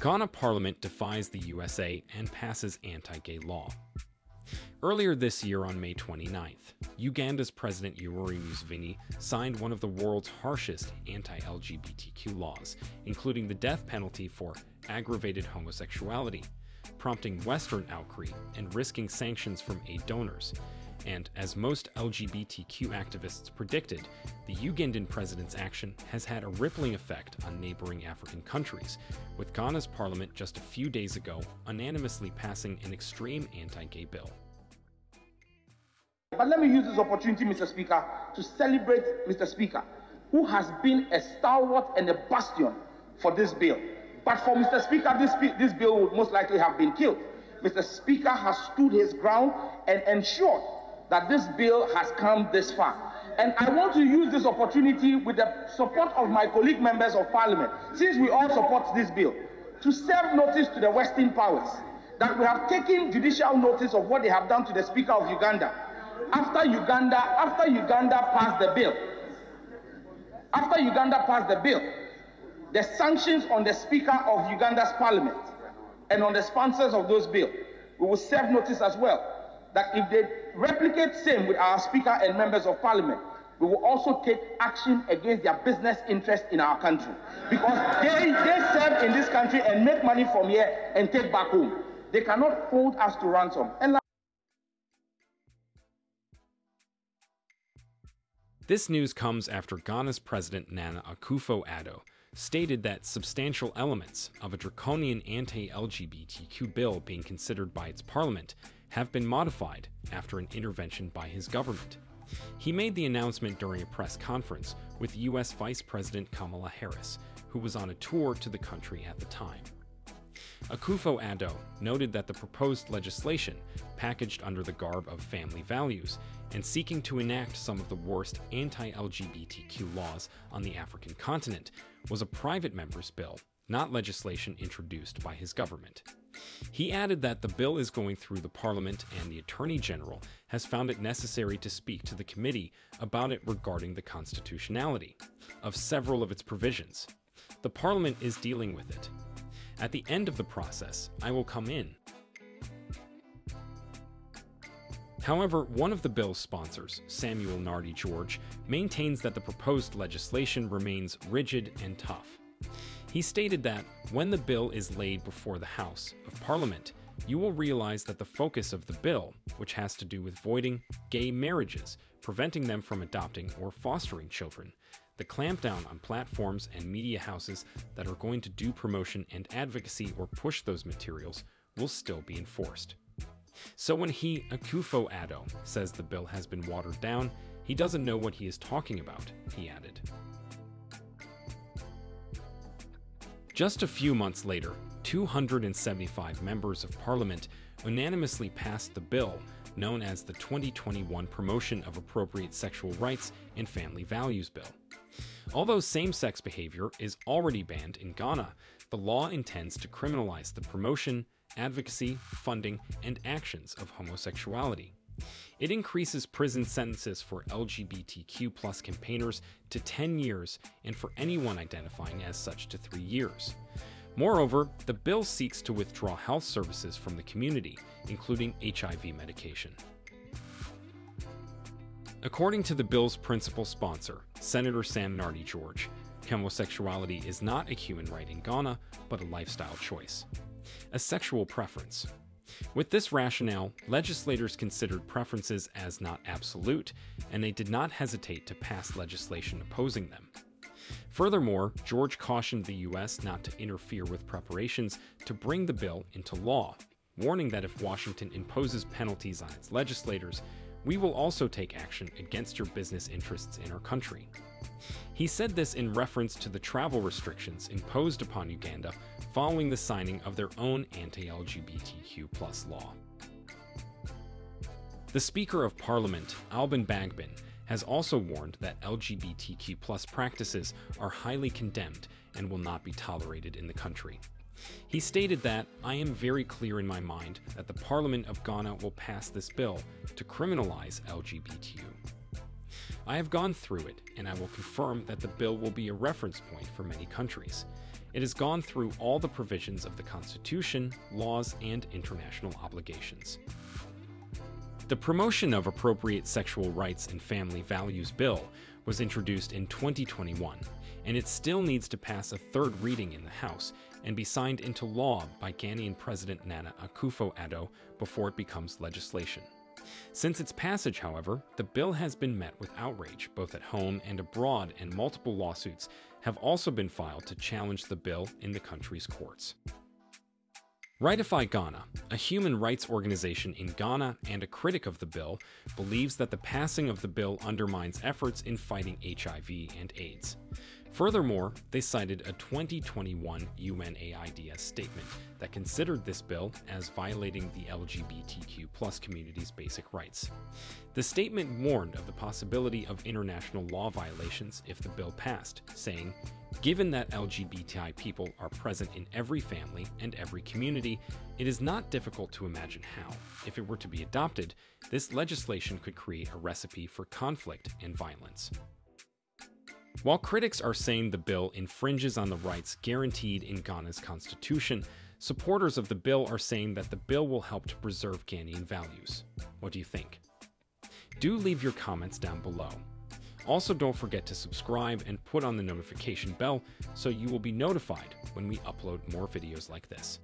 Ghana Parliament defies the USA and passes anti-gay law. Earlier this year on May 29th, Uganda's President Yoweri Museveni signed one of the world's harshest anti-LGBTQ laws, including the death penalty for aggravated homosexuality, prompting Western outcry and risking sanctions from aid donors, and as most LGBTQ activists predicted, the Ugandan president's action has had a rippling effect on neighboring African countries, with Ghana's parliament just a few days ago unanimously passing an extreme anti-gay bill. But let me use this opportunity, Mr. Speaker, to celebrate Mr. Speaker, who has been a stalwart and a bastion for this bill. But for Mr. Speaker, this, this bill would most likely have been killed. Mr. Speaker has stood his ground and ensured that this bill has come this far. And I want to use this opportunity with the support of my colleague members of parliament, since we all support this bill, to serve notice to the Western powers that we have taken judicial notice of what they have done to the Speaker of Uganda. After Uganda, after Uganda passed the bill, after Uganda passed the bill, the sanctions on the Speaker of Uganda's parliament and on the sponsors of those bills, we will serve notice as well that if they replicate same with our speaker and members of parliament, we will also take action against their business interests in our country. Because they, they serve in this country and make money from here and take back home. They cannot hold us to ransom. And this news comes after Ghana's President Nana Akufo-Addo stated that substantial elements of a draconian anti-LGBTQ bill being considered by its parliament have been modified after an intervention by his government. He made the announcement during a press conference with U.S. Vice President Kamala Harris, who was on a tour to the country at the time. Akufo-Addo noted that the proposed legislation, packaged under the garb of family values and seeking to enact some of the worst anti-LGBTQ laws on the African continent, was a private member's bill, not legislation introduced by his government. He added that the bill is going through the Parliament and the Attorney General has found it necessary to speak to the committee about it regarding the constitutionality of several of its provisions. The Parliament is dealing with it. At the end of the process, I will come in. However, one of the bill's sponsors, Samuel Nartey George, maintains that the proposed legislation remains rigid and tough. He stated that when the bill is laid before the House of Parliament, you will realize that the focus of the bill, which has to do with voiding gay marriages, preventing them from adopting or fostering children, the clampdown on platforms and media houses that are going to do promotion and advocacy or push those materials will still be enforced. So when he, Akufo-Addo, says the bill has been watered down, he doesn't know what he is talking about, he added. Just a few months later, 275 members of parliament unanimously passed the bill known as the 2021 Promotion of Appropriate Sexual Rights and Family Values Bill. Although same-sex behavior is already banned in Ghana, the law intends to criminalize the promotion, advocacy, funding, and actions of homosexuality. It increases prison sentences for LGBTQ plus campaigners to 10 years and for anyone identifying as such to 3 years. Moreover, the bill seeks to withdraw health services from the community, including HIV medication. According to the bill's principal sponsor, Senator Sam Nartey George, homosexuality is not a human right in Ghana, but a lifestyle choice. A sexual preference, with this rationale, legislators considered preferences as not absolute, and they did not hesitate to pass legislation opposing them. Furthermore, George cautioned the U.S. not to interfere with preparations to bring the bill into law, warning that if Washington imposes penalties on its legislators, we will also take action against your business interests in our country. He said this in reference to the travel restrictions imposed upon Uganda following the signing of their own anti-LGBTQ law. The Speaker of Parliament, Alban Bagbin, has also warned that LGBTQ practices are highly condemned and will not be tolerated in the country. He stated that, I am very clear in my mind that the Parliament of Ghana will pass this bill to criminalize LGBTQ. I have gone through it, and I will confirm that the bill will be a reference point for many countries. it has gone through all the provisions of the Constitution, laws, and international obligations. The Promotion of Appropriate Sexual Rights and Family Values Bill was introduced in 2021, and it still needs to pass a third reading in the House and be signed into law by Ghanaian President Nana Akufo-Addo before it becomes legislation. Since its passage, however, the bill has been met with outrage both at home and abroad, and multiple lawsuits have also been filed to challenge the bill in the country's courts. Rightify Ghana, a human rights organization in Ghana and a critic of the bill, believes that the passing of the bill undermines efforts in fighting HIV and AIDS. Furthermore, they cited a 2021 UNAIDS statement that considered this bill as violating the LGBTQ community's basic rights. The statement warned of the possibility of international law violations if the bill passed, saying, Given that LGBTI people are present in every family and every community, it is not difficult to imagine how, if it were to be adopted, this legislation could create a recipe for conflict and violence. While critics are saying the bill infringes on the rights guaranteed in Ghana's constitution, supporters of the bill are saying that the bill will help to preserve Ghanaian values. What do you think? Do leave your comments down below. Also, don't forget to subscribe and put on the notification bell so you will be notified when we upload more videos like this.